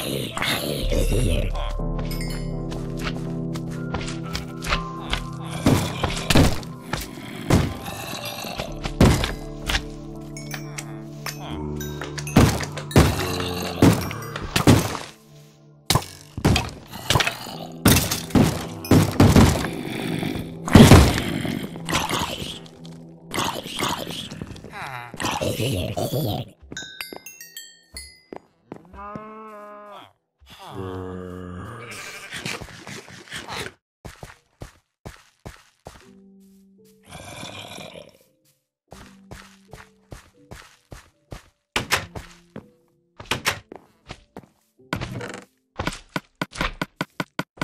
here, here.